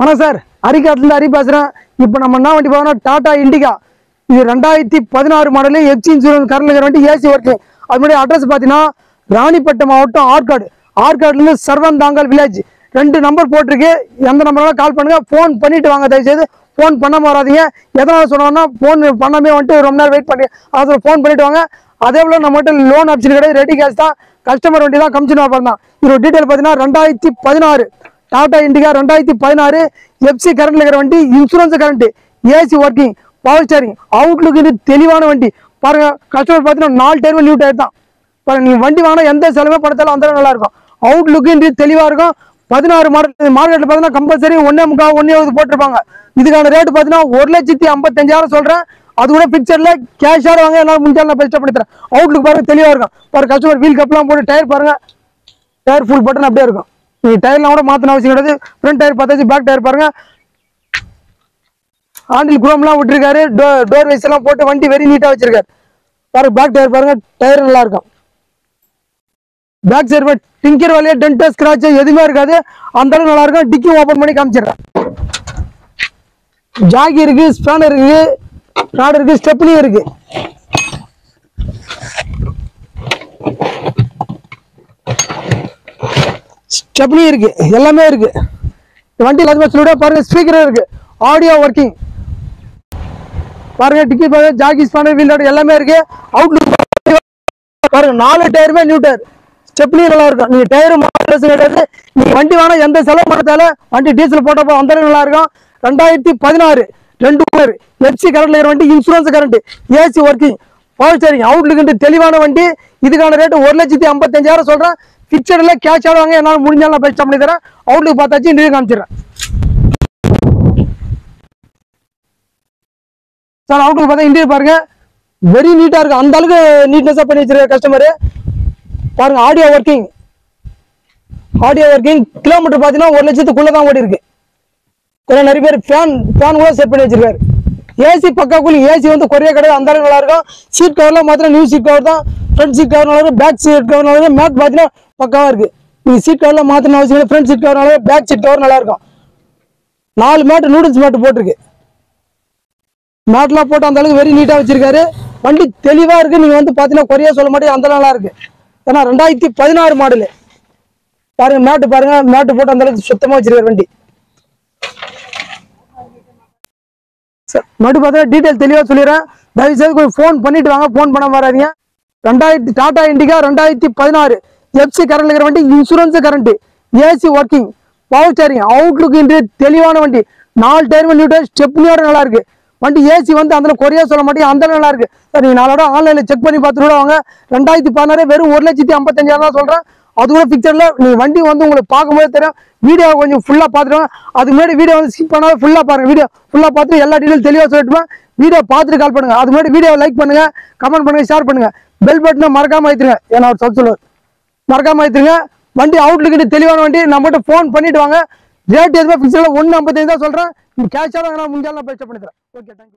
வணக்கம் சார். அரிக்காட்டுல ஹரி பேசுகிறேன் இப்போ நம்ம என்ன வண்டி பார்க்கணும் டாடா இண்டிகா. இது ரெண்டாயிரத்தி பதினாறு மாடலு எஃப்சி இன்சூரன்ஸ் கரண்ட் வண்டி ஏசி ஒர்க்கு அது முன்னாடி அட்ரஸ் பார்த்தீங்கன்னா ராணிப்பேட்டை மாவட்டம் ஆற்காடு. ஆற்காடுலேருந்து சர்வந்தாங்கல் வில்லேஜ் ரெண்டு நம்பர் போட்டிருக்கு. எந்த நம்பராலும் கால் பண்ணுங்க. ஃபோன் பண்ணிட்டு வாங்க. தயவுசெய்து ஃபோன் பண்ண வராதீங்க. எதனால் சொன்னோம்னா ஃபோன் பண்ணாமே வந்துட்டு ரொம்ப நேரம் வெயிட் பண்ணி அதில் ஃபோன் பண்ணிட்டு வாங்க. அதே போல் நம்மகிட்ட லோன் ஆப்ஷன் கிடையாது. ரெடி கேஷ் தான். கஸ்டமர் வண்டி தான். கமிஷன் ஆஃபர் தான். இதோட டீட்டெயில் பார்த்தீங்கன்னா ரெண்டாயிரத்தி பதினாறு. டாடா இண்டிகா ரெண்டாயிரத்தி பதினாறு எஃப்சி கரண்ட்ல இருக்கிற வண்டி insurance current AC working power steering outlook இது தெளிவான வண்டி. பாருங்க கஸ்டமர் பார்த்தீங்கன்னா நாலு டயர் நியூ டயர் தான். பாருங்க நீங்க வண்டி வாங்கினா எந்த செலவே படத்தாலும் அந்த நல்லா இருக்கும். அவுட்லுக் தெளிவா இருக்கும். பதினாறு மாடல் மார்க்கெட்ல பார்த்தீங்கன்னா கம்பல்சரி ஒன்னே முக்கால் ஒன்னே போட்டிருப்பாங்க. இதுக்கான ரேட் பார்த்தீங்கன்னா ஒரு லட்சத்தி ஐம்பத்தஞ்சாயிரம் சொல்றேன். அது கூட பிக்சர்ல கேஷாக வாங்க என்னால் முடிஞ்சாலும் நான் பெஸ்ட்டாக பண்ணி அவுட்லுக்கு பாருங்க தெளிவா இருக்கும். பாருங்க கஸ்டமர் வீல் கப்லாம் போட்டு டயர் பாருங்க. டயர் ஃபுல் பட்டன் அப்படியே இருக்கும். நீங்கள் டயர்லாம் கூட மாற்றணும் அவசியம் கிடையாது. ஃப்ரண்ட் டயர் பார்த்தாச்சு பேக் டயர் பாருங்க. ஆண்டில் குரோம்லாம் விட்டுருக்காரு. டோர் வைஸ் எல்லாம் போட்டு வண்டி வெரி நீட்டா வச்சிருக்காரு. பாருங்க பேக் டயர் பாருங்க டயர் நல்லா இருக்கும். பேக் சைடு டிங்கர் வழியா டென்டர் ஸ்கிராட்ச் எதுவுமே இருக்காது. அந்த அளவுக்கு நல்லா இருக்கும். டிக்கி ஓப்பன் பண்ணி காமிச்சிடுறேன். ஜாகி இருக்கு ஸ்பேனர் இருக்கு ராடு இருக்கு ஸ்டெப்னியும் இருக்கு. ஸ்டெப்னி இருக்கு. எல்லாமே இருக்கு. இந்த வண்டி எல்லாத்தையுமே சொல்லிவிட பாருங்க ஸ்பீக்கர் இருக்கு. ஆடியோ ஒர்க்கிங் பாருங்க டிக்கி பாருங்க ஜாக்கி ஸ்பானர் வீல் எல்லாமே இருக்கு. அவுட்லுக் பாருங்க நாலு டயருமே நியூ டயர் ஸ்டெப்னி நல்லா இருக்கும். நீங்க டயர் மாடல்ஸ் கிடையாது நீங்க வண்டி வாங்க எந்த செலவு பண்ணத்தாலும் வண்டி டீசல் போட்டப்போ அந்த நல்லா இருக்கும். ரெண்டாயிரத்தி பதினாறு ரெண்டு பேர். எஃப்சி கரண்ட்ல இருக்கிற வண்டி insurance current AC working power steering outlook தெளிவான வண்டி. இதுக்கான ரேட்டு ஒரு லட்சத்தி ஐம்பத்தஞ்சாயிரம் சொல்றேன். பிக்சர்ல கேஷ் ஆடுவாங்க என்னால் முடிஞ்சாலும் நான் பெஸ்ட் பண்ணி தரேன். அவுட்லுக்கு பார்த்தாச்சு இன்டர்வியூ காமிச்சிடுறேன். சார் அவுட்லுக்கு பார்த்தா இன்டீரியர் பாருங்க. வெரி நீட்டாக இருக்கு. அந்த அளவுக்கு நீட்னஸாக பண்ணி வச்சிருக்க கஸ்டமர் பாருங்க audio working audio working kilometre பார்த்தீங்கன்னா ஒரு லட்சத்துக்குள்ளே தான் ஓடி இருக்கு கொஞ்சம் நிறைய பேர் ஃபேன் ஃபேன் கூட செட் பண்ணி வச்சிருக்காரு. ஏசி பக்கா ஏசி வந்து குறைய கிடையாது அந்த அளவுக்கு நல்லா இருக்கும். சீட் கவர்லாம் மாத்திரம் நியூ சீட் கவர் தான். ஃப்ரண்ட் சீட் கவர் நல்லா இருக்கும். பேக் சீட் கவர் நல்லா இருக்கும். மேட் பார்த்தீங்கன்னா பக்காவா இருக்கு. நீங்க சீட் கவர்லாம் மாத்திரம் அவசியம் இல்லை. ஃப்ரண்ட் சீட் கவர் நல்லா பேக் சீட் கவர் நல்லா இருக்கும். நாலு மேட் நூடுல்ஸ் மேட் போட்டிருக்கு. மேட்லாம் போட்டு அந்த அளவுக்கு வெரி நீட்டா வச்சிருக்காரு. வண்டி தெளிவா இருக்கு. நீங்க வந்து பாத்தீங்கன்னா குறைய சொல்ல மாட்டேங்க. அந்த நல்லா இருக்கு. ஏன்னா ரெண்டாயிரத்தி பதினாறு மாடலு பாருங்க மேட்டு பாருங்க. மேட்டு போட்டு அந்த அளவுக்கு சுத்தமா வச்சிருக்காரு வண்டி. மறுபடியும் பார்த்தா டீட்டெயில் தெளிவாக சொல்லிடுறேன். தயவு செய்து கொஞ்சம் ஃபோன் பண்ணிட்டு வாங்க ஃபோன் பண்ண வராதிங்க. ரெண்டாயிரத்தி டாடா இண்டிகா ரெண்டாயிரத்தி பதினாறு எஃப்சி கரண்ட் இருக்கிற வண்டி insurance current AC working power steering outlook இன்று தெளிவான வண்டி. நாலு டயர் நியூ ஸ்டெப்னியோட நல்லா இருக்கு. வண்டி ஏசி வந்து அந்த குறையா சொல்ல மாட்டேங்க அந்த நல்லா இருக்கு. சார் நீங்க நாளோட ஆன்லைன்ல செக் பண்ணி பார்த்துட்டு வாங்க. ரெண்டாயிரத்தி பதினாறு வெறும் ஒரு லட்சத்தி ஐம்பத்தஞ்சாயிரம் தான் சொல்றேன். அது கூட பிக்சர்ல நீங்க வண்டி வந்து உங்களுக்கு பார்க்கும்போது தெரியும். வீடியோ கொஞ்சம் ஃபுல்லாக பார்த்துருவேன் அதுக்கு முன்னாடி வீடியோ வந்து ஸ்கிப் பண்ணாத ஃபுல்லாக பாருங்கள் வீடியோ ஃபுல்லாக பார்த்து எல்லா டீட்டெயில் தெளிவாக சொல்லிட்டுமா? வீடியோ பார்த்துட்டு கால் பண்ணுங்கள் அதுக்கு முன்னாடி வீடியோ லைக் பண்ணுங்கள் கமெண்ட் பண்ணுங்கள் ஷேர் பண்ணுங்கள் பெல் பட்டனை மறக்காமல் வைத்துருங்க. ஏன்னா அவர் சொல் சொல்லுவார். மறக்காமல் வைத்துருங்க. வண்டி அவுட்லுக்கிட்ட தெளிவான வண்டி. நம்மகிட்ட ஃபோன் பண்ணிவிட்டு வாங்க. ரேட் எதுவுமே பிக்சர்ல ஒன்று ஐம்பத்தஞ்சு தான் சொல்கிறேன் கேஷாக முடிஞ்சாலும் நான் பெஸ்ட் பண்ணி ஓகே தேங்க்யூ